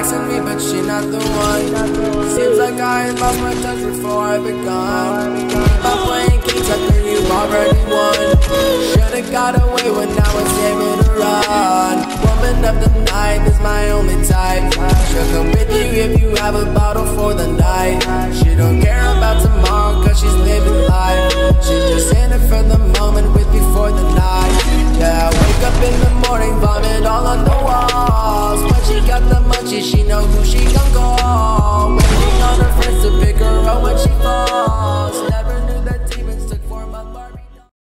asking me, but she not the one. Seems like I ain't lost my touch before I begun. By playing games, I think you already won. Should've got away when